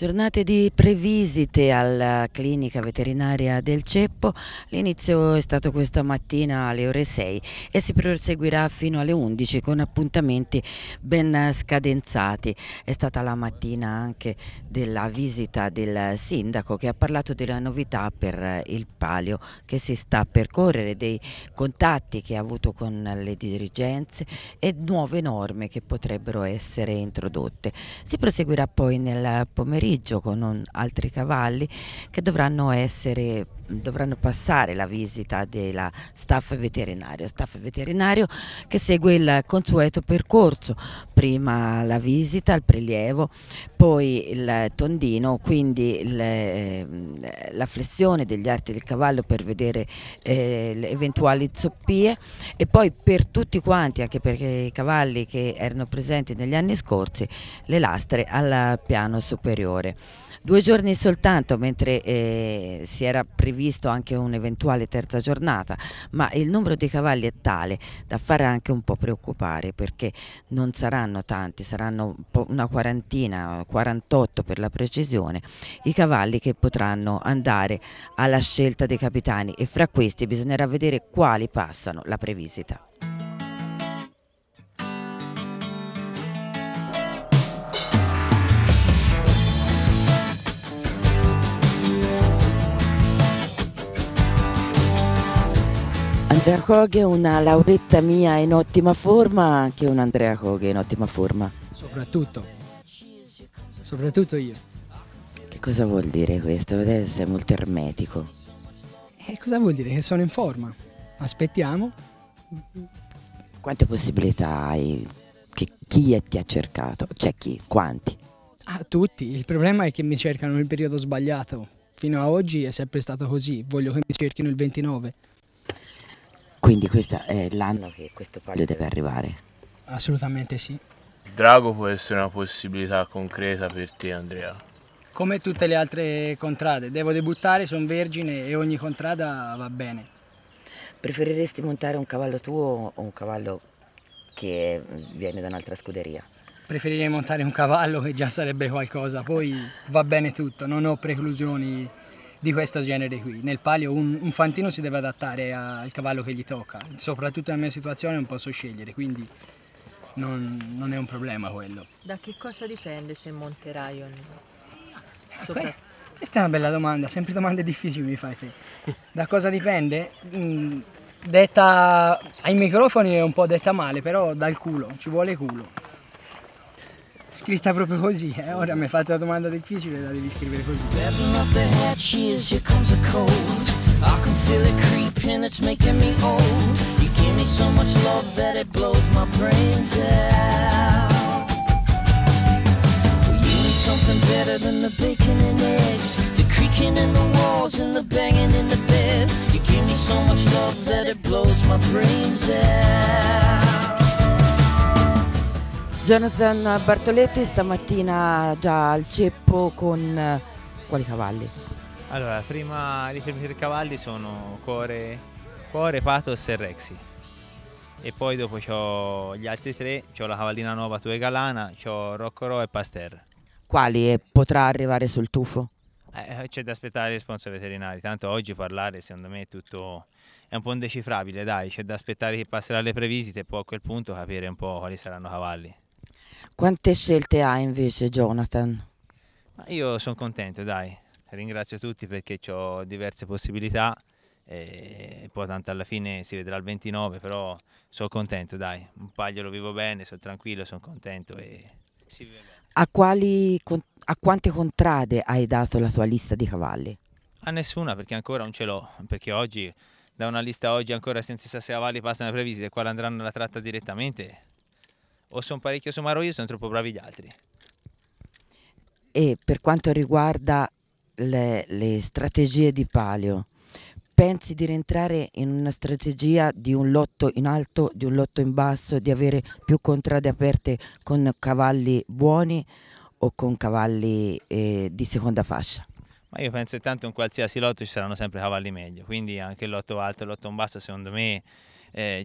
Giornate di previsite alla clinica veterinaria del Ceppo, l'inizio è stato questa mattina alle ore 6 e si proseguirà fino alle 11 con appuntamenti ben scadenzati. È stata la mattina anche della visita del sindaco che ha parlato della novità per il palio che si sta per correre, dei contatti che ha avuto con le dirigenze e nuove norme che potrebbero essere introdotte. Si proseguirà poi nel pomeriggio con altri cavalli che dovranno essere dovranno passare la visita della staff veterinario, staff veterinario che segue il consueto percorso, prima la visita, il prelievo, poi il tondino, quindi il, eh, la flessione degli arti del cavallo per vedere eh, le eventuali zoppie e poi per tutti quanti, anche per i cavalli che erano presenti negli anni scorsi, le lastre al piano superiore. Due giorni soltanto, mentre eh, si era previsto anche un'eventuale terza giornata, ma il numero di cavalli è tale da fare anche un po' preoccupare perché non saranno tanti, saranno una quarantina, 48 per la precisione, i cavalli che potranno andare alla scelta dei capitani e fra questi bisognerà vedere quali passano la previsita. Andrea Coghe, una Lauretta mia in ottima forma, anche un Andrea Coghe in ottima forma. Soprattutto, soprattutto io. Che cosa vuol dire questo? Deve essere molto ermetico. E cosa vuol dire? Che sono in forma. Aspettiamo. Quante possibilità hai? Che chi ti ha cercato? C'è chi? Quanti? Ah, tutti. Il problema è che mi cercano nel periodo sbagliato. Fino a oggi è sempre stato così. Voglio che mi cerchino il 29. Quindi questo è l'anno che questo palio deve arrivare? Assolutamente sì. Il drago può essere una possibilità concreta per te Andrea? Come tutte le altre contrade, devo debuttare, sono vergine e ogni contrada va bene. Preferiresti montare un cavallo tuo o un cavallo che viene da un'altra scuderia? Preferirei montare un cavallo che già sarebbe qualcosa, poi va bene tutto, non ho preclusioni di questo genere qui. Nel palio un, un, fantino si deve adattare al cavallo che gli tocca, soprattutto nella mia situazione non posso scegliere, quindi non, non è un problema quello. Da che cosa dipende se monterai o no? Sopra... Questa è una bella domanda, sempre domande difficili mi fai te. Da cosa dipende? Mm, detta ai microfoni è un po' detta male, però dal culo, ci vuole culo scritta proprio così, eh? ora mi hai fatto la domanda difficile, la devi scrivere così. better than the bacon and eggs The creaking in the walls and the banging in the bed. You give me so much love that it blows my brains out Jonathan Bartoletti stamattina già al ceppo con eh, quali cavalli? Allora, prima i primi tre cavalli sono Cuore, Cuore Pathos e Rexy. E poi dopo ho gli altri tre, ho la cavallina nuova Tue Galana, ho Roccorò e Paster. Quali potrà arrivare sul tufo? Eh, c'è da aspettare i sponsor veterinari, tanto oggi parlare secondo me è tutto è un po' indecifrabile, dai, c'è da aspettare che passerà le previsite e poi a quel punto capire un po' quali saranno i cavalli. Quante scelte hai invece Jonathan? Io sono contento, dai. Ringrazio tutti perché ho diverse possibilità poi tanto alla fine si vedrà il 29, però sono contento, dai. Un paio lo vivo bene, sono tranquillo, sono contento e si vive bene. A, quali, a quante contrade hai dato la tua lista di cavalli? A nessuna perché ancora non ce l'ho, perché oggi da una lista oggi ancora senza 6 cavalli passano le previsite e quali andranno alla tratta direttamente o sono parecchio somaro io sono troppo bravi gli altri. E per quanto riguarda le, le strategie di palio, pensi di rientrare in una strategia di un lotto in alto, di un lotto in basso, di avere più contrade aperte con cavalli buoni o con cavalli eh, di seconda fascia? Ma io penso che tanto in qualsiasi lotto ci saranno sempre cavalli meglio, quindi anche il lotto alto e il lotto in basso secondo me eh,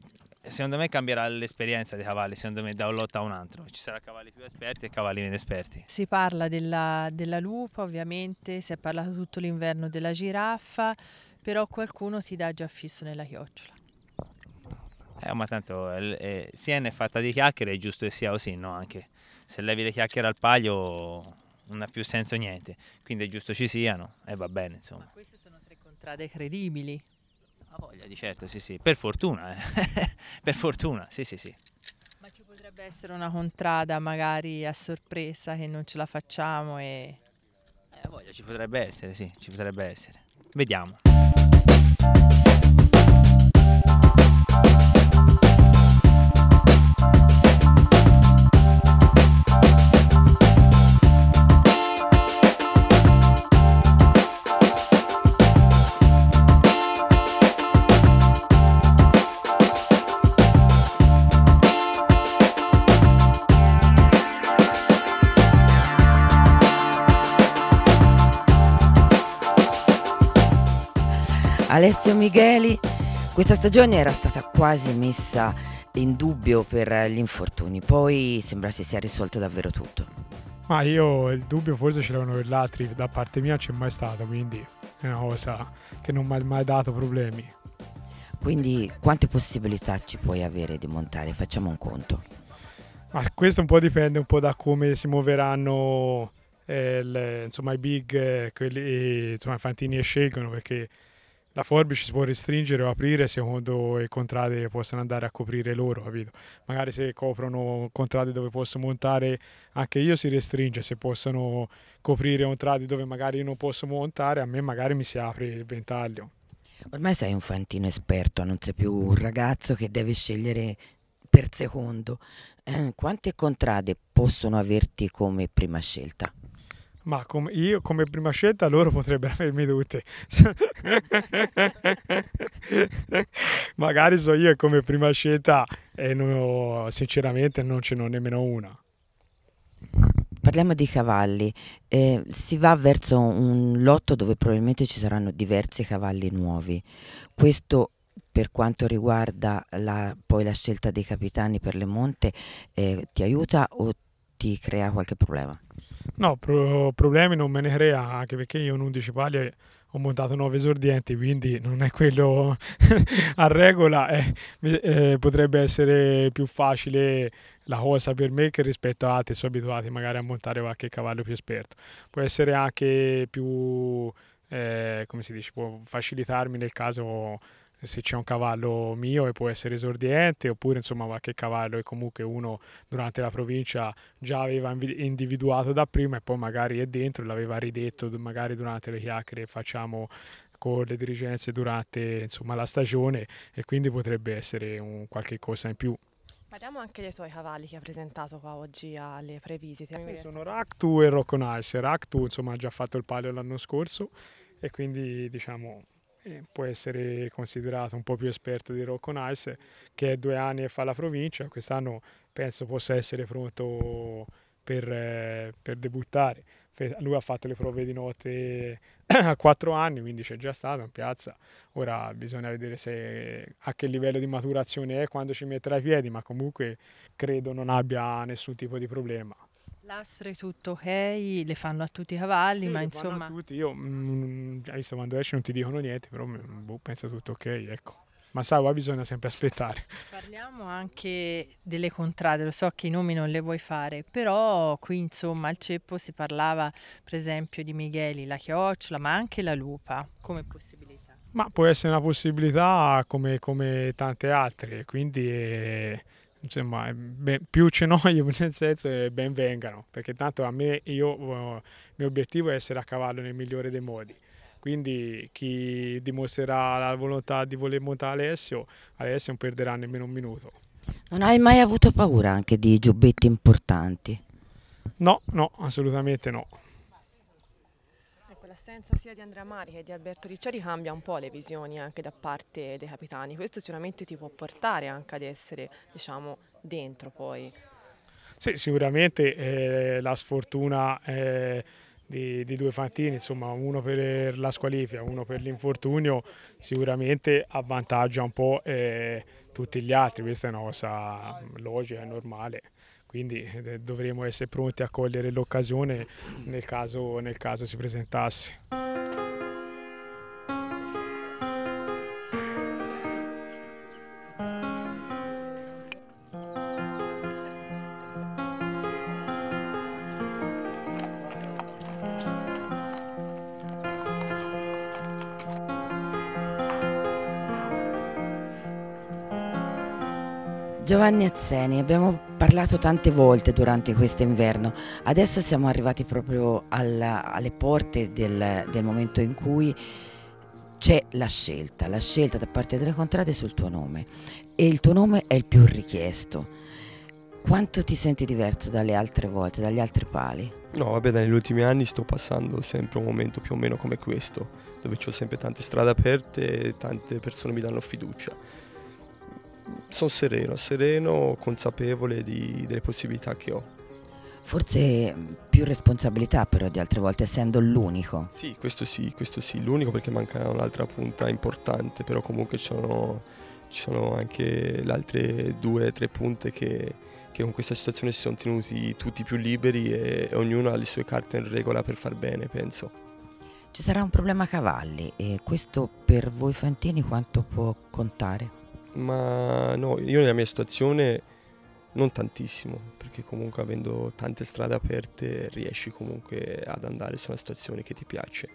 secondo me cambierà l'esperienza dei cavalli, secondo me da un lotto a un altro. Ci saranno cavalli più esperti e cavalli meno esperti. Si parla della, della lupa ovviamente, si è parlato tutto l'inverno della giraffa, però qualcuno ti dà già fisso nella chiocciola. Eh, ma tanto eh, Siena è fatta di chiacchiere, è giusto che sia così, no? Anche se levi le chiacchiere al paio non ha più senso niente, quindi è giusto ci siano e va bene insomma. Ma queste sono tre contrade credibili. Ha voglia di certo, sì sì, per fortuna, eh. per fortuna, sì sì sì. Ma ci potrebbe essere una contrada magari a sorpresa che non ce la facciamo e... Eh, voglia, ci potrebbe essere, sì, ci potrebbe essere. Vediamo. Alessio Micheli, questa stagione era stata quasi messa in dubbio per gli infortuni, poi sembra si sia risolto davvero tutto. Ma io il dubbio forse ce per gli altri, da parte mia c'è mai stato, quindi è una cosa che non mi ha mai dato problemi. Quindi quante possibilità ci puoi avere di montare? Facciamo un conto. Ma questo un po' dipende un po' da come si muoveranno eh, le, insomma, i big, eh, quelli, insomma, Fantini e scelgono perché la forbice si può restringere o aprire secondo i contrade che possono andare a coprire loro, capito? Magari se coprono contrade dove posso montare anche io si restringe, se possono coprire contrade dove magari io non posso montare, a me magari mi si apre il ventaglio. Ormai sei un fantino esperto, non sei più un ragazzo che deve scegliere per secondo. Eh, quante contrade possono averti come prima scelta? Ma come io come prima scelta loro potrebbero avermi tutte. Magari so io come prima scelta e non, sinceramente non ce n'ho nemmeno una. Parliamo di cavalli, eh, si va verso un lotto dove probabilmente ci saranno diversi cavalli nuovi. Questo per quanto riguarda la, poi la scelta dei capitani per le monte eh, ti aiuta o ti crea qualche problema? No, pro problemi non me ne crea, anche perché io in 11 paglie ho montato 9 esordienti, quindi non è quello a regola, eh, eh, potrebbe essere più facile la cosa per me che rispetto a altri sono abituati magari a montare qualche cavallo più esperto. Può essere anche più, eh, come si dice, può facilitarmi nel caso se c'è un cavallo mio e può essere esordiente oppure insomma qualche cavallo che comunque uno durante la provincia già aveva individuato da prima e poi magari è dentro e l'aveva ridetto magari durante le chiacchiere che facciamo con le dirigenze durante insomma, la stagione e quindi potrebbe essere un qualche cosa in più. Parliamo anche dei tuoi cavalli che hai presentato qua oggi alle previsite. Sì, sono Ractu e Rocconice. Ractu insomma ha già fatto il palio l'anno scorso e quindi diciamo può essere considerato un po' più esperto di Rocco Nice che due anni e fa la provincia, quest'anno penso possa essere pronto per, eh, per debuttare. Lui ha fatto le prove di notte a quattro anni, quindi c'è già stato in piazza. Ora bisogna vedere se, a che livello di maturazione è quando ci metterà i piedi, ma comunque credo non abbia nessun tipo di problema. Lastre tutto ok, le fanno a tutti i cavalli, sì, ma insomma... a tutti, io, mm, hai visto quando esci non ti dicono niente, però mm, boh, penso tutto ok, ecco. Ma sai, qua bisogna sempre aspettare. Parliamo anche delle contrade, lo so che i nomi non le vuoi fare, però qui insomma al ceppo si parlava per esempio di Micheli, la chiocciola, ma anche la lupa, come possibilità? Ma può essere una possibilità come, come tante altre, quindi... Eh, insomma, ben, più ce n'ho io nel senso che ben vengano, perché tanto a me, io, uh, il mio obiettivo è essere a cavallo nel migliore dei modi. Quindi chi dimostrerà la volontà di voler montare Alessio, Alessio non perderà nemmeno un minuto. Non hai mai avuto paura anche di giubbetti importanti? No, no, assolutamente no l'assenza sia di Andrea Mari che di Alberto Ricciari cambia un po' le visioni anche da parte dei capitani. Questo sicuramente ti può portare anche ad essere diciamo, dentro poi. Sì, sicuramente eh, la sfortuna eh, di, di, due fantini, insomma uno per la squalifica, uno per l'infortunio, sicuramente avvantaggia un po' eh, tutti gli altri, questa è una cosa logica e normale, quindi eh, dovremo essere pronti a cogliere l'occasione nel caso, nel caso si presentasse. Giovanni Azzeni, abbiamo parlato tante volte durante questo inverno, adesso siamo arrivati proprio alla, alle porte del, del, momento in cui c'è la scelta, la scelta da parte delle contrade sul tuo nome e il tuo nome è il più richiesto. Quanto ti senti diverso dalle altre volte, dagli altri pali? No, vabbè, negli ultimi anni sto passando sempre un momento più o meno come questo, dove ho sempre tante strade aperte e tante persone mi danno fiducia sono sereno, sereno, consapevole di, delle possibilità che ho. Forse più responsabilità però di altre volte essendo l'unico. Sì, questo sì, questo sì, l'unico perché manca un'altra punta importante, però comunque ci sono, ci sono anche le altre due o tre punte che, che, con questa situazione si sono tenuti tutti più liberi e, e ognuno ha le sue carte in regola per far bene, penso. Ci sarà un problema cavalli e questo per voi Fantini quanto può contare? Ma no, io nella mia situazione non tantissimo, perché comunque avendo tante strade aperte riesci comunque ad andare su una situazione che ti piace.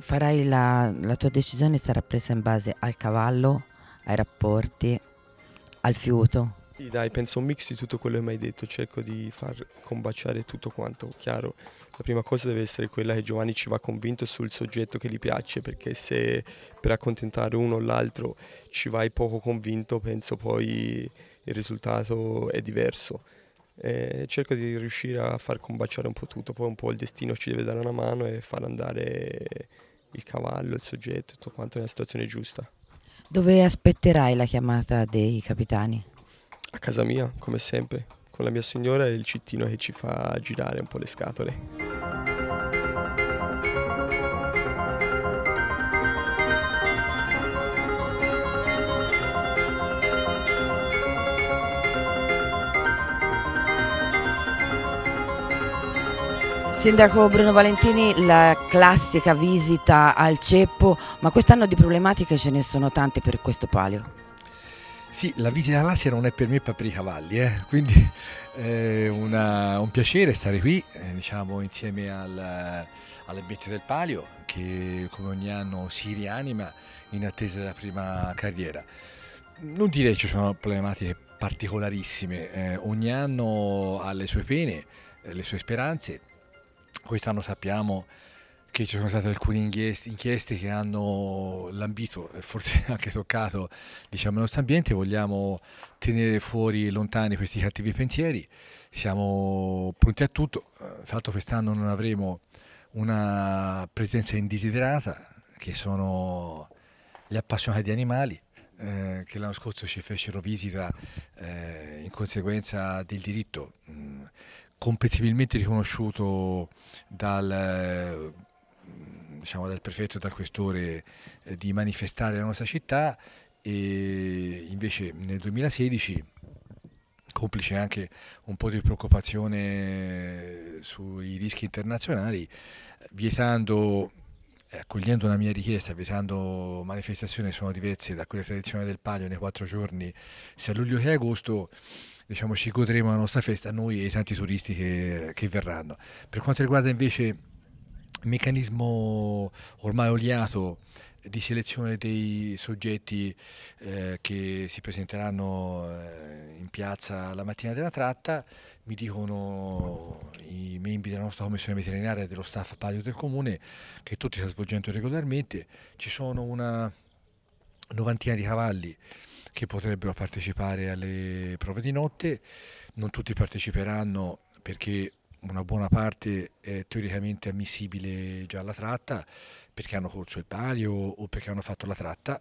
Farai la, la tua decisione sarà presa in base al cavallo, ai rapporti, al fiuto? Sì, dai, penso un mix di tutto quello che mi hai detto, cerco di far combaciare tutto quanto, chiaro. La prima cosa deve essere quella che Giovanni ci va convinto sul soggetto che gli piace, perché se per accontentare uno o l'altro ci vai poco convinto, penso poi il risultato è diverso. Eh, cerco di riuscire a far combaciare un po' tutto, poi un po' il destino ci deve dare una mano e far andare il cavallo, il soggetto, tutto quanto nella situazione giusta. Dove aspetterai la chiamata dei capitani? A casa mia, come sempre, con la mia signora e il cittino che ci fa girare un po' le scatole. Sindaco Bruno Valentini, la classica visita al ceppo, ma quest'anno di problematiche ce ne sono tante per questo palio. Sì, la visita classica non è per me, per i cavalli, eh? quindi è eh, un piacere stare qui, eh, diciamo, insieme al, all'ambiente del palio che come ogni anno si rianima in attesa della prima carriera. Non direi che ci sono problematiche particolarissime, eh, ogni anno ha le sue pene, eh, le sue speranze, quest'anno sappiamo che ci sono state alcune inchieste, che hanno lambito e forse anche toccato diciamo, il nostro ambiente, vogliamo tenere fuori e lontani questi cattivi pensieri, siamo pronti a tutto, fatto quest'anno non avremo una presenza indesiderata che sono gli appassionati di animali, eh, che l'anno scorso ci fecero visita eh, in conseguenza del diritto mh, mm, comprensibilmente riconosciuto dal diciamo, dal prefetto e dal questore eh, di manifestare la nostra città e invece nel 2016 complice anche un po' di preoccupazione sui rischi internazionali, vietando, accogliendo una mia richiesta, vietando manifestazioni che sono diverse da quelle tradizionali del Palio nei quattro giorni, sia luglio che agosto, diciamo, ci godremo la nostra festa, noi e i tanti turisti che, che verranno. Per quanto riguarda invece meccanismo ormai oliato di selezione dei soggetti eh, che si presenteranno eh, in piazza la mattina della tratta, mi dicono i membri della nostra commissione veterinaria e dello staff palio del comune che tutto sta svolgendo regolarmente, ci sono una novantina di cavalli che potrebbero partecipare alle prove di notte, non tutti parteciperanno perché una buona parte è teoricamente ammissibile già alla tratta perché hanno corso il palio o perché hanno fatto la tratta.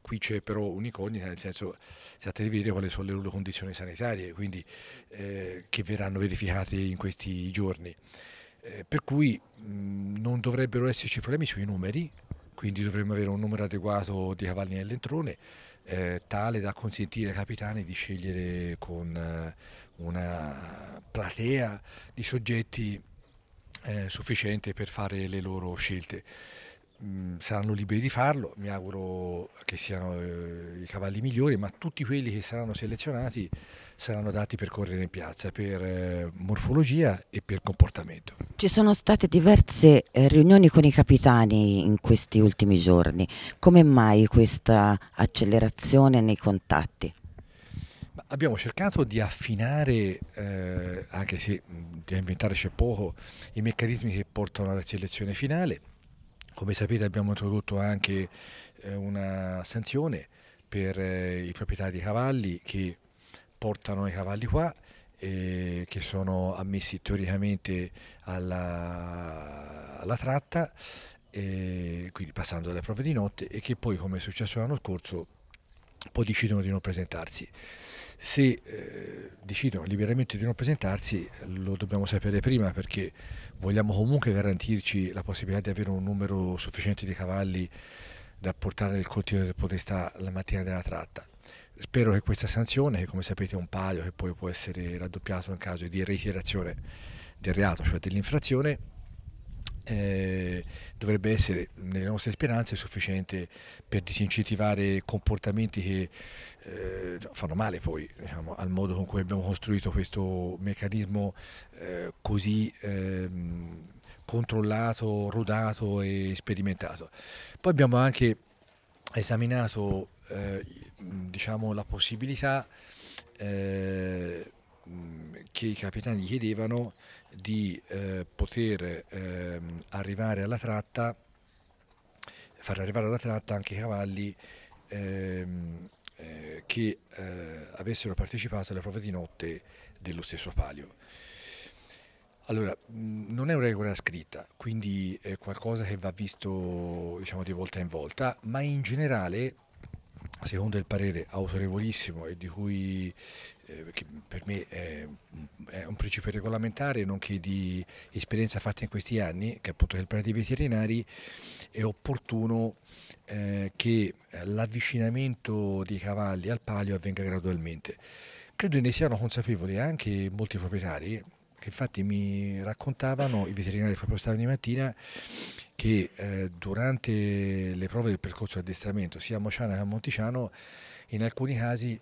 Qui c'è però un'incognita, nel senso si tratta di vedere quali sono le loro condizioni sanitarie, quindi eh, che verranno verificate in questi giorni. Eh, per cui mh, non dovrebbero esserci problemi sui numeri, quindi dovremmo avere un numero adeguato di cavalli nell'entrone, eh, tale da consentire ai capitani di scegliere con eh, una platea di soggetti eh, sufficiente per fare le loro scelte. Mm, saranno liberi di farlo, mi auguro che siano eh, i cavalli migliori, ma tutti quelli che saranno selezionati saranno dati per correre in piazza, per eh, morfologia e per comportamento. Ci sono state diverse eh, riunioni con i capitani in questi ultimi giorni, come mai questa accelerazione nei contatti? Abbiamo cercato di affinare, eh, anche se da inventare c'è poco, i meccanismi che portano alla selezione finale come sapete abbiamo introdotto anche eh, una sanzione per eh, i proprietari di cavalli che portano i cavalli qua e che sono ammessi teoricamente alla, alla tratta, quindi passando dalle prove di notte e che poi come è successo l'anno scorso poi decidono di non presentarsi. Se eh, decidono liberamente di non presentarsi lo dobbiamo sapere prima perché vogliamo comunque garantirci la possibilità di avere un numero sufficiente di cavalli da portare nel cortile del Podestà la mattina della tratta. Spero che questa sanzione, che come sapete è un paio che poi può essere raddoppiato in caso di reiterazione del reato, cioè dell'infrazione, eh, dovrebbe essere nelle nostre speranze sufficiente per disincentivare comportamenti che eh, fanno male poi diciamo, al modo con cui abbiamo costruito questo meccanismo eh, così ehm, controllato, rodato e sperimentato. Poi abbiamo anche esaminato eh, diciamo, la possibilità eh, che i capitani chiedevano di eh, poter eh, arrivare alla tratta, far arrivare alla tratta anche i cavalli ehm, eh, che eh, avessero partecipato alle prove di notte dello stesso palio. Allora, non è una regola scritta, quindi è qualcosa che va visto diciamo, di volta in volta, ma in generale secondo il parere autorevolissimo e di cui eh, per me è, un principio regolamentare nonché di esperienza fatta in questi anni, che appunto è il parere dei veterinari, è opportuno eh, che l'avvicinamento dei cavalli al palio avvenga gradualmente. Credo ne siano consapevoli anche molti proprietari che infatti mi raccontavano, i veterinari proprio stamattina mattina, che eh, durante le prove del percorso di addestramento sia a Mociana che a Monticiano in alcuni casi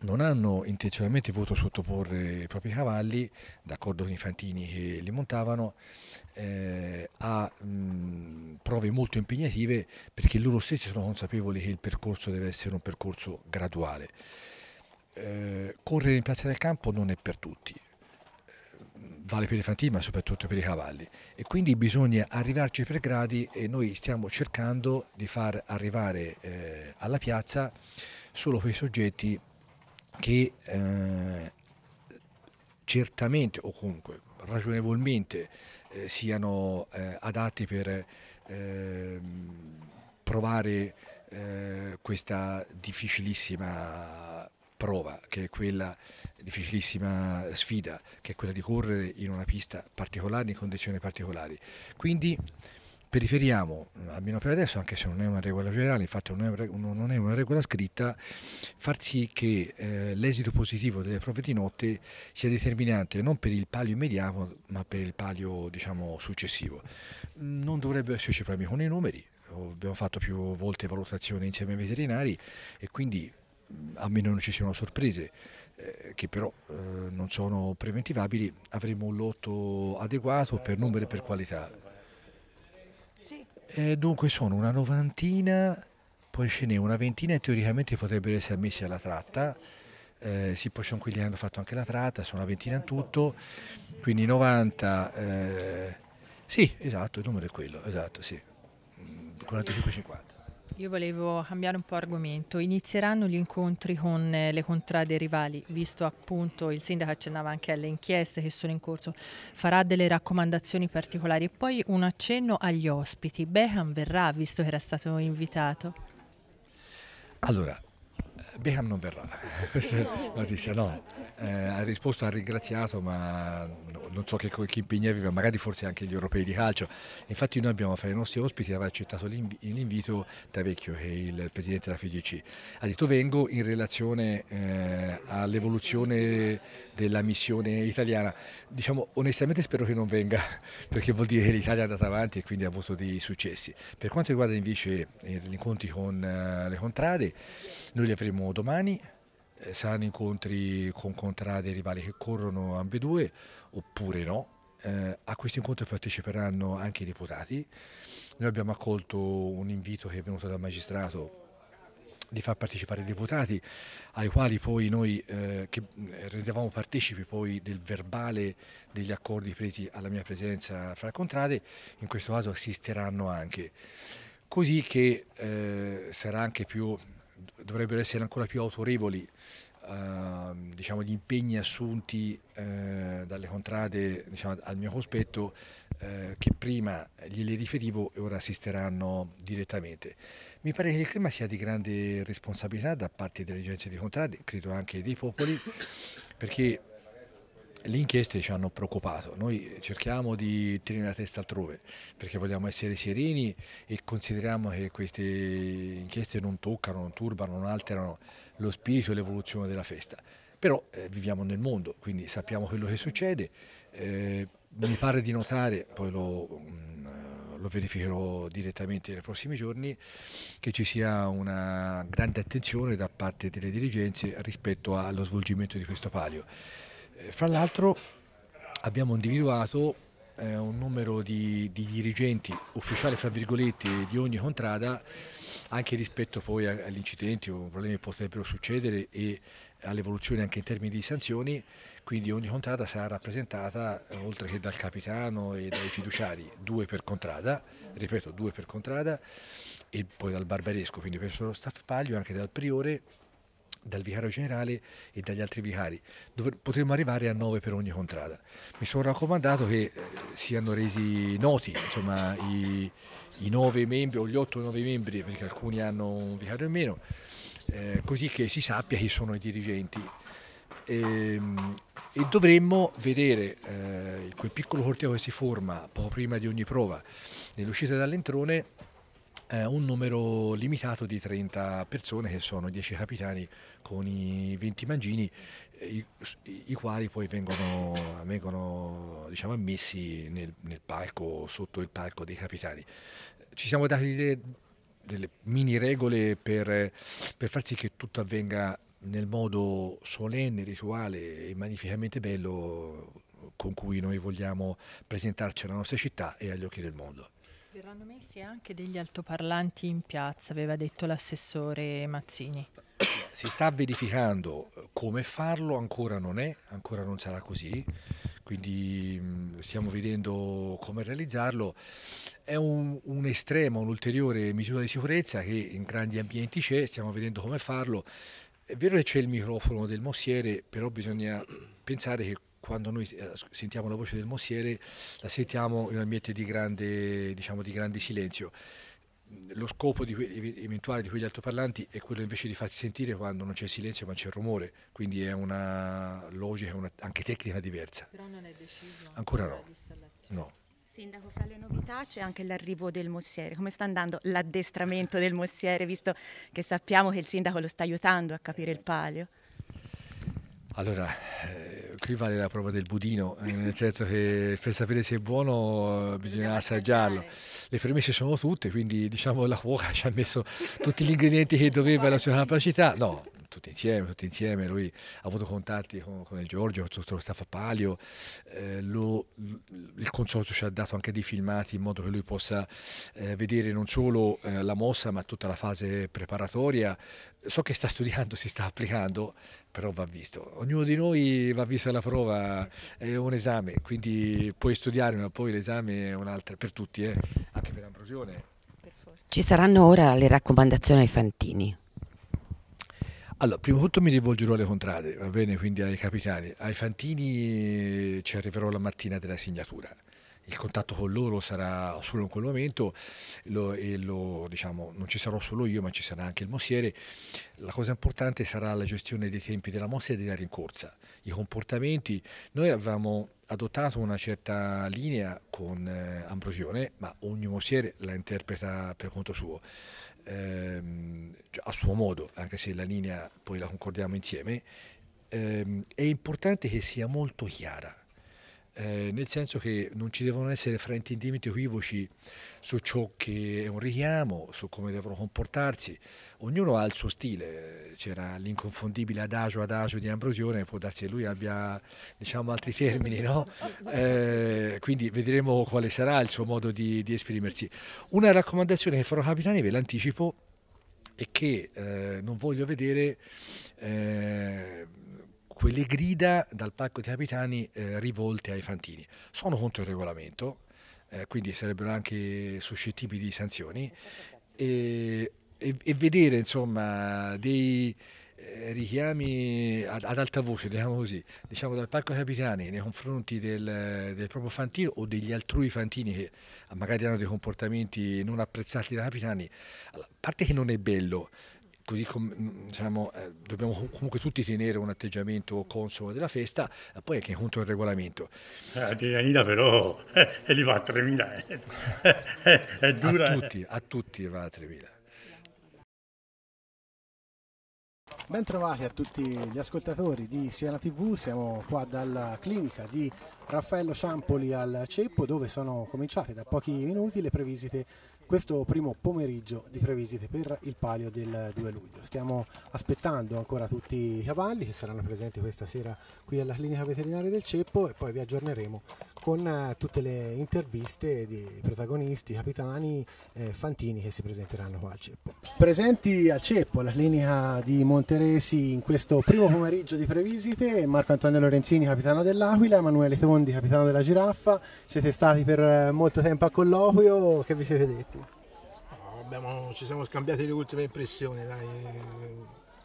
non hanno intenzionalmente voluto sottoporre i propri cavalli, d'accordo con i fantini che li montavano, eh, a mh, prove molto impegnative perché loro stessi sono consapevoli che il percorso deve essere un percorso graduale. Eh, correre in piazza del campo non è per tutti, vale per i fantini ma soprattutto per i cavalli e quindi bisogna arrivarci per gradi e noi stiamo cercando di far arrivare eh, alla piazza solo quei soggetti che eh, certamente o comunque ragionevolmente eh, siano eh, adatti per ehm, provare eh, questa difficilissima prova che è quella difficilissima sfida che è quella di correre in una pista particolare, in condizioni particolari. Quindi periferiamo, almeno per adesso, anche se non è una regola generale, infatti non è, non è una regola scritta, far sì che eh, l'esito positivo delle prove di notte sia determinante non per il palio immediato, ma per il palio diciamo, successivo. Non dovrebbero esserci problemi con i numeri, abbiamo fatto più volte valutazioni insieme ai veterinari e quindi a meno non ci siano sorprese eh, che però eh, non sono preventivabili, avremo un lotto adeguato per numero e per qualità. Eh, dunque sono una novantina, poi ce n'è una ventina e teoricamente potrebbero essere ammessi alla tratta. Eh, sì, poi un quelli che hanno fatto anche la tratta, sono una ventina in tutto, quindi 90, eh, sì, esatto, il numero è quello, esatto, sì, 45-50. Io volevo cambiare un po' argomento. Inizieranno gli incontri con eh, le contrade rivali, visto appunto il sindaco accennava anche alle inchieste che sono in corso, farà delle raccomandazioni particolari e poi un accenno agli ospiti. Beckham verrà, visto che era stato invitato. Allora, Beckham non verrà, questa la notizia, no. Eh, ha risposto, ha ringraziato, ma non so che, che impegni aveva, magari forse anche gli europei di calcio. Infatti noi abbiamo fra i nostri ospiti, aveva accettato l'invito da Vecchio, che è il presidente della FGC. Ha detto vengo in relazione eh, all'evoluzione della missione italiana. Diciamo onestamente spero che non venga, perché vuol dire che l'Italia è andata avanti e quindi ha avuto dei successi. Per quanto riguarda invece eh, gli incontri con eh, le contrade, noi li avremo domani eh, saranno incontri con contrade rivali che corrono ambedue oppure no. Eh, a questo incontro parteciperanno anche i deputati. Noi abbiamo accolto un invito che è venuto dal magistrato di far partecipare i deputati, ai quali poi noi eh, che rendevamo partecipi poi del verbale degli accordi presi alla mia presenza fra contrade, in questo caso assisteranno anche. Così che eh, sarà anche più dovrebbero essere ancora più autorevoli eh, diciamo, gli impegni assunti eh, dalle contrade diciamo, al mio cospetto eh, che prima glieli riferivo e ora assisteranno direttamente. Mi pare che il clima sia di grande responsabilità da parte delle agenzie di contrade, credo anche dei popoli, perché le inchieste ci hanno preoccupato, noi cerchiamo di tenere la testa altrove perché vogliamo essere sereni e consideriamo che queste inchieste non toccano, non turbano, non alterano lo spirito e l'evoluzione della festa. Però eh, viviamo nel mondo, quindi sappiamo quello che succede, eh, mi pare di notare, poi lo, mh, mm, lo verificherò direttamente nei prossimi giorni, che ci sia una grande attenzione da parte delle dirigenze rispetto allo svolgimento di questo palio. Eh, fra l'altro abbiamo individuato eh, un numero di, di, dirigenti ufficiali fra virgolette di ogni contrada anche rispetto poi agli incidenti o problemi che potrebbero succedere e all'evoluzione anche in termini di sanzioni, quindi ogni contrada sarà rappresentata eh, oltre che dal capitano e dai fiduciari, due per contrada, ripeto due per contrada e poi dal barbaresco, quindi per lo staff palio anche dal priore dal vicario generale e dagli altri vicari. Potremmo arrivare a 9 per ogni contrada. Mi sono raccomandato che eh, siano resi noti insomma, i, i 9 membri o gli 8 o 9 membri, perché alcuni hanno un vicario in meno, eh, così che si sappia chi sono i dirigenti. E, ehm, e dovremmo vedere eh, quel piccolo corteo che si forma poco prima di ogni prova nell'uscita dall'entrone eh, un numero limitato di 30 persone che sono 10 capitani con i 20 mangini i, i quali poi vengono, vengono diciamo, ammessi nel, nel, palco, sotto il palco dei capitani. Ci siamo dati delle, delle mini regole per, per far sì che tutto avvenga nel modo solenne, rituale e magnificamente bello con cui noi vogliamo presentarci alla nostra città e agli occhi del mondo. Verranno messi anche degli altoparlanti in piazza, aveva detto l'assessore Mazzini. Si sta verificando eh, come farlo, ancora non è, ancora non sarà così, quindi mm, stiamo vedendo come realizzarlo. È un, un estremo, un'ulteriore misura di sicurezza che in grandi ambienti c'è, stiamo vedendo come farlo. È vero che c'è il microfono del mossiere, però bisogna pensare che quando noi eh, sentiamo la voce del mossiere la sentiamo in un ambiente di grande, diciamo, di grande silenzio. Lo scopo di que- eventuale di quegli altoparlanti è quello invece di farsi sentire quando non c'è silenzio ma c'è rumore, quindi è una logica, una, anche tecnica diversa. Però non è deciso ancora no. no. Sindaco, fra le novità c'è anche l'arrivo del mossiere. Come sta andando l'addestramento del mossiere, visto che sappiamo che il sindaco lo sta aiutando a capire il palio? Allora, eh, qui vale la prova del budino, eh, nel senso che per sapere se è buono eh, bisogna assaggiarlo. Le premesse sono tutte, quindi diciamo la cuoca ci ha messo tutti gli ingredienti che doveva alla sua capacità. No, tutti insieme, tutti insieme, lui ha avuto contatti con, con il Giorgio, con tutto lo staff a Palio, eh, lo, il consorzio ci ha dato anche dei filmati in modo che lui possa eh, vedere non solo eh, la mossa ma tutta la fase preparatoria. So che sta studiando, si sta applicando, però va visto. Ognuno di noi va visto alla prova, è un esame, quindi puoi studiare, ma poi l'esame è un'altra per tutti, eh, anche per Ambrosione. Ci saranno ora le raccomandazioni ai fantini. Allora, prima di tutto mi rivolgerò alle contrade, va bene, quindi ai capitani. Ai fantini ci arriverò la mattina della segnatura. Il contatto con loro sarà solo in quel momento lo, lo, diciamo, non ci sarò solo io ma ci sarà anche il mossiere. La cosa importante sarà la gestione dei tempi della mossa e della rincorsa, i comportamenti. Noi avevamo adottato una certa linea con eh, Ambrosione, ma ogni mossiere la interpreta per conto suo, ehm, a suo modo, anche se la linea poi la concordiamo insieme. Ehm, è importante che sia molto chiara eh, nel senso che non ci devono essere fraintendimenti equivoci su ciò che è un richiamo, su come devono comportarsi. Ognuno ha il suo stile, c'era l'inconfondibile adagio adagio di Ambrosione, può darsi che lui abbia diciamo, altri termini, no? eh, quindi vedremo quale sarà il suo modo di, di esprimersi. Una raccomandazione che farò capitani, ve l'anticipo, è che eh, non voglio vedere eh, quelle grida dal pacco di capitani eh, rivolte ai fantini. Sono contro il regolamento, eh, quindi sarebbero anche suscettibili di sanzioni e, e, e vedere insomma dei eh, richiami ad, ad, alta voce, diciamo così, diciamo dal palco capitani nei confronti del, del, proprio fantino o degli altrui fantini che magari hanno dei comportamenti non apprezzati dai capitani, a parte che non è bello, così com, mm, diciamo, eh, dobbiamo comunque tutti tenere un atteggiamento consono della festa, e poi anche contro il regolamento. La tiranina però eh, li va a 3.000, eh. è dura. A tutti, a tutti va a 3.000. Bentrovati a tutti gli ascoltatori di Siena TV, siamo qua dalla clinica di Raffaello Ciampoli al Ceppo dove sono cominciate da pochi minuti le previsite questo primo pomeriggio di previsite per il palio del 2 luglio. Stiamo aspettando ancora tutti i cavalli che saranno presenti questa sera qui alla clinica veterinaria del Ceppo e poi vi aggiorneremo con eh, tutte le interviste di protagonisti, capitani, eh, fantini che si presenteranno qua al Ceppo. Presenti al Ceppo, alla clinica di Monteresi in questo primo pomeriggio di previsite, Marco Antonio Lorenzini, capitano dell'Aquila, Emanuele Tondi, capitano della Giraffa, siete stati per eh, molto tempo a colloquio, che vi siete detti? abbiamo, ci siamo scambiati le ultime impressioni, dai,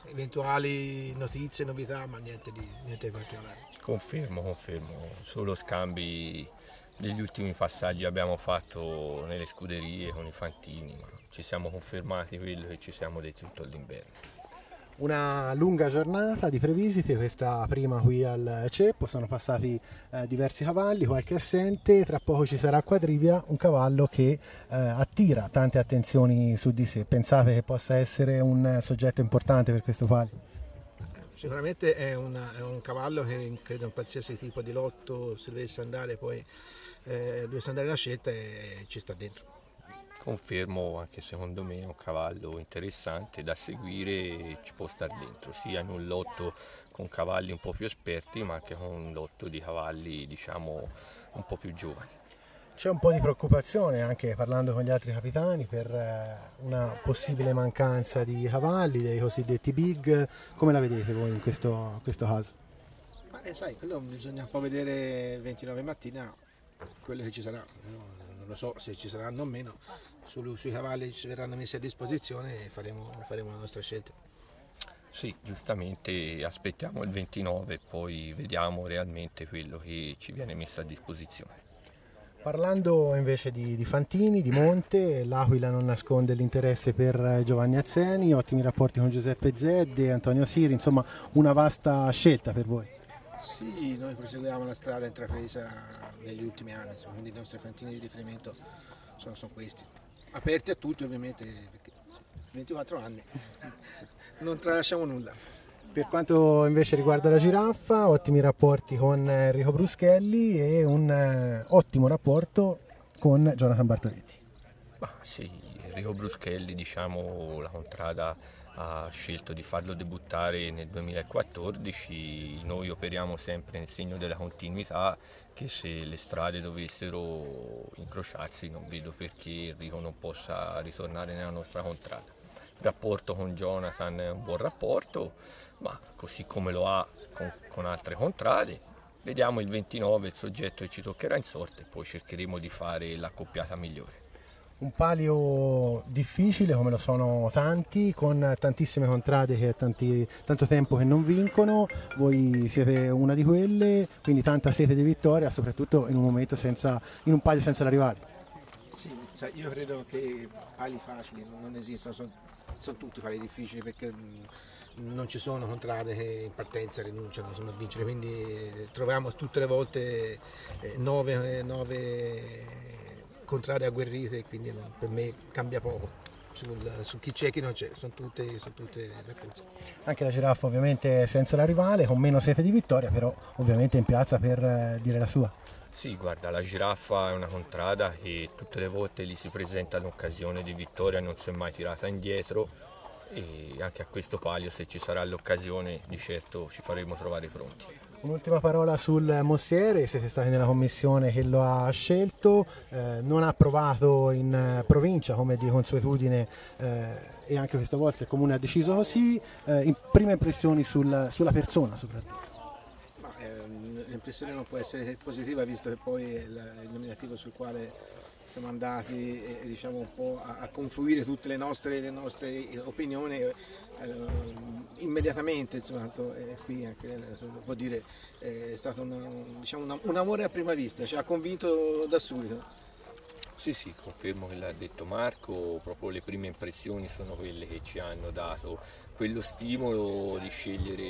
eventuali notizie, novità, ma niente di, niente particolare. Confermo, confermo, solo scambi degli ultimi passaggi abbiamo fatto nelle scuderie con i fantini, ma ci siamo confermati quello che ci siamo detti tutto l'inverno una lunga giornata di previsite, questa prima qui al Ceppo, sono passati eh, diversi cavalli, qualche assente, tra poco ci sarà Quadrivia, un cavallo che eh, attira tante attenzioni su di sé. Pensate che possa essere un soggetto importante per questo palio? Sicuramente è, una, è, un cavallo che credo in qualsiasi tipo di lotto, se dovesse andare poi, eh, dovesse andare la scelta, ci sta dentro confermo anche secondo me è un cavallo interessante da seguire e ci può stare dentro, sia in un lotto con cavalli un po' più esperti ma anche con un lotto di cavalli diciamo un po' più giovani. C'è un po' di preoccupazione anche parlando con gli altri capitani per eh, una possibile mancanza di cavalli, dei cosiddetti big, come la vedete voi in questo, questo caso? Ma, eh, sai, quello bisogna un po' vedere il 29 mattina quello che ci sarà, non lo so se ci saranno o meno, sui, sui cavalli ci verranno messi a disposizione e faremo, faremo la nostra scelta. Sì, giustamente aspettiamo il 29 e poi vediamo realmente quello che ci viene messo a disposizione. Parlando invece di, di, Fantini, di Monte, l'Aquila non nasconde l'interesse per Giovanni Azzeni, ottimi rapporti con Giuseppe Zedde, Antonio Siri, insomma una vasta scelta per voi. Sì, noi proseguiamo la strada intrapresa negli ultimi anni, insomma, quindi i nostri Fantini di riferimento sono, sono questi aperti a tutti ovviamente, perché 24 anni, non tralasciamo nulla. Per quanto invece riguarda la giraffa, ottimi rapporti con Enrico Bruschelli e un eh, ottimo rapporto con Jonathan Bartoletti. Ma sì, Enrico Bruschelli, diciamo, la contrada ha scelto di farlo debuttare nel 2014, noi operiamo sempre nel segno della continuità che se le strade dovessero incrociarsi non vedo perché Enrico non possa ritornare nella nostra contrada. Il rapporto con Jonathan è un buon rapporto, ma così come lo ha con, con altre contrade, vediamo il 29 il soggetto che ci toccherà in sorte e poi cercheremo di fare l'accoppiata migliore. Un palio difficile come lo sono tanti, con tantissime contrade che tanti, tanto tempo che non vincono, voi siete una di quelle, quindi tanta sete di vittoria, soprattutto in un momento senza, in un palio senza la rivale. Sì, cioè io credo che pali facili non esistono, sono, sono tutti pali difficili perché mh, non ci sono contrade che in partenza rinunciano a vincere, quindi eh, troviamo tutte le volte eh, nove contrade agguerrite, quindi no, per me cambia poco. Sul, su chi c'è e chi non c'è, sono tutte, sono tutte d'accordo. Anche la giraffa ovviamente senza la rivale, con meno sete di vittoria, però ovviamente in piazza per eh, dire la sua. Sì, guarda, la giraffa è una contrada che tutte le volte gli si presenta l'occasione di vittoria, non si è mai tirata indietro e anche a questo palio se ci sarà l'occasione di certo ci faremo trovare pronti. Un'ultima parola sul Mossiere, siete stati nella commissione che lo ha scelto, eh, non ha approvato in eh, provincia come di consuetudine eh, e anche questa volta il comune ha deciso così, eh, in prime impressioni sul, sulla persona soprattutto. Ehm, l'impressione non può essere positiva visto che poi è il nominativo sul quale siamo andati e, diciamo, un po' a, a confluire tutte le nostre, le nostre opinioni eh, immediatamente, insomma, eh, qui anche insomma, può dire è stato una, diciamo, una, un amore a prima vista, ci ha convinto da subito. Sì, sì, confermo che l'ha detto Marco, proprio le prime impressioni sono quelle che ci hanno dato quello stimolo di scegliere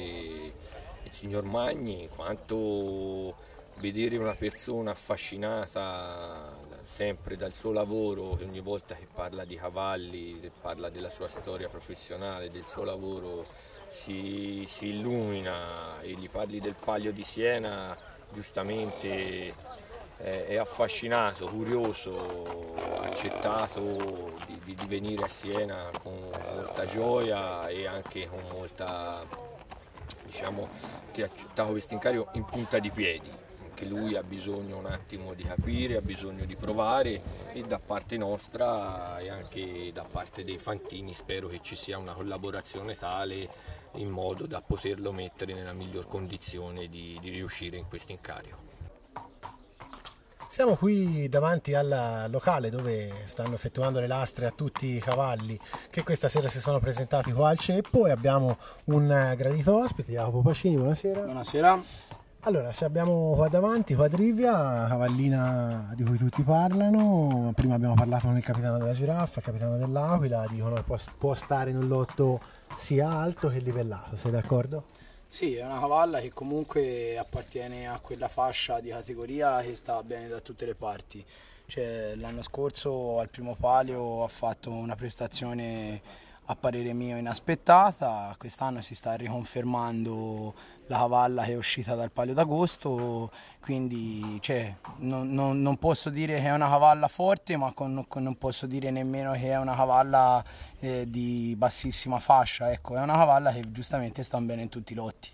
il signor Magni, quanto vedere una persona affascinata sempre dal suo lavoro, che ogni volta che parla di cavalli, parla della sua storia professionale, del suo lavoro, si, si illumina e gli parli del Palio di Siena, giustamente è, è affascinato, curioso, ha accettato di, di, venire a Siena con molta gioia e anche con molta, diciamo, che ha accettato questo incarico in punta di piedi anche lui ha bisogno un attimo di capire, ha bisogno di provare e da parte nostra e anche da parte dei Fantini spero che ci sia una collaborazione tale in modo da poterlo mettere nella miglior condizione di, di riuscire in questo incarico. Siamo qui davanti al locale dove stanno effettuando le lastre a tutti i cavalli che questa sera si sono presentati qua al ceppo e abbiamo un gradito ospite, Jacopo Pacini, buonasera. Buonasera. Allora, abbiamo qua davanti Quadrivia, cavallina di cui tutti parlano. Prima abbiamo parlato con il capitano della giraffa, il capitano dell'aquila, dicono che può, può stare in un lotto sia alto che livellato, sei d'accordo? Sì, è una cavalla che comunque appartiene a quella fascia di categoria che sta bene da tutte le parti. Cioè, l'anno scorso al primo palio ha fatto una prestazione a parere mio inaspettata, quest'anno si sta riconfermando la cavalla che è uscita dal palio d'agosto, quindi cioè, non, non, non, posso dire che è una cavalla forte, ma con, con, non posso dire nemmeno che è una cavalla eh, di bassissima fascia, ecco, è una cavalla che giustamente sta bene in tutti i lotti.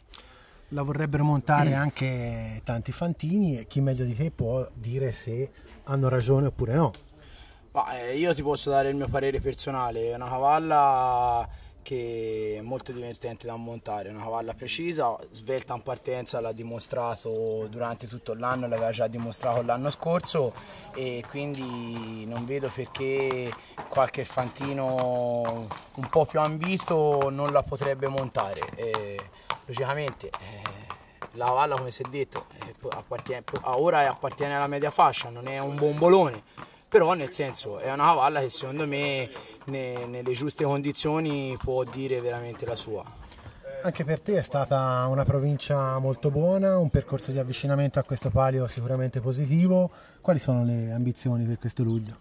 La vorrebbero montare anche tanti fantini e chi meglio di te può dire se hanno ragione oppure no. Ma, eh, io ti posso dare il mio parere personale, è una cavalla che è molto divertente da montare, è una cavalla precisa, svelta in partenza, l'ha dimostrato durante tutto l'anno, l'aveva già dimostrato l'anno scorso. E quindi non vedo perché qualche fantino un po' più ambito non la potrebbe montare. E, logicamente eh, la cavalla come si è detto appartiene, ora appartiene alla media fascia, non è un bombolone però nel senso è una cavalla che secondo me ne, nelle giuste condizioni può dire veramente la sua. Anche per te è stata una provincia molto buona, un percorso di avvicinamento a questo palio sicuramente positivo. Quali sono le ambizioni per questo luglio?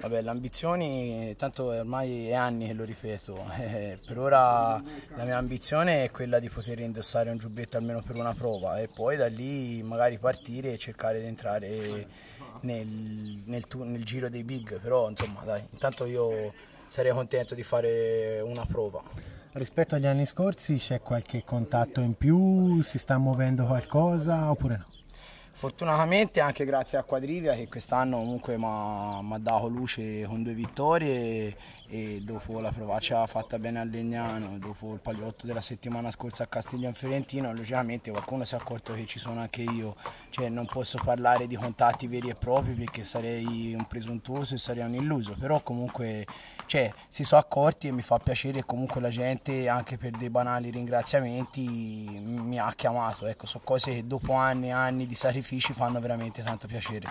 Vabbè, le ambizioni, tanto ormai è anni che lo ripeto, eh, per ora la mia ambizione è quella di poter indossare un giubbetto almeno per una prova e poi da lì magari partire e cercare di entrare nel, nel, nel giro dei big, però insomma dai, intanto io sarei contento di fare una prova. Rispetto agli anni scorsi c'è qualche contatto in più? Si sta muovendo qualcosa oppure no? Fortunatamente anche grazie a Quadrivia che quest'anno comunque mi ha dato luce con due vittorie e, dopo la provaccia fatta bene a Legnano, dopo il paliotto della settimana scorsa a Castiglione Fiorentino, logicamente qualcuno si è accorto che ci sono anche io, cioè non posso parlare di contatti veri e propri perché sarei un presuntuoso e sarei un illuso, però comunque cioè, si sono accorti e mi fa piacere che comunque la gente anche per dei banali ringraziamenti mi ha chiamato, ecco, sono cose che dopo anni e anni di sacrifici fanno veramente tanto piacere.